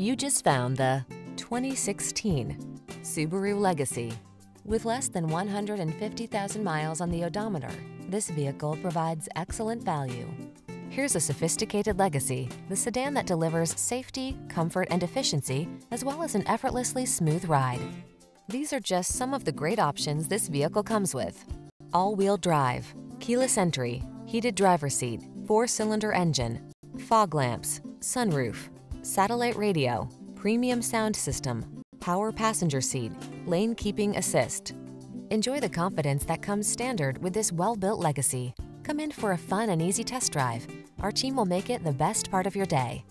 You just found the 2016 Subaru Legacy. With less than 150,000 miles on the odometer, this vehicle provides excellent value. Here's a sophisticated Legacy, the sedan that delivers safety, comfort, and efficiency, as well as an effortlessly smooth ride. These are just some of the great options this vehicle comes with. All-wheel drive, keyless entry, heated driver seat, four-cylinder engine, fog lamps, sunroof, satellite radio, premium sound system, power passenger seat, lane keeping assist. Enjoy the confidence that comes standard with this well-built Legacy. Come in for a fun and easy test drive. Our team will make it the best part of your day.